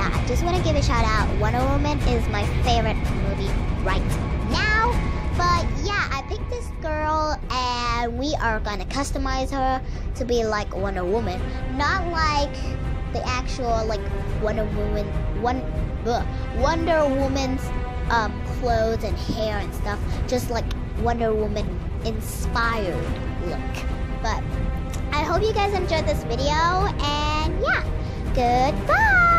Yeah, I just want to give a shout out. Wonder Woman is my favorite movie right now. But yeah, I picked this girl and we are gonna customize her to be like Wonder Woman. Not like the actual like Wonder Woman one ugh, Wonder Woman's um, clothes and hair and stuff, just like Wonder Woman inspired look. But I hope you guys enjoyed this video and yeah, goodbye!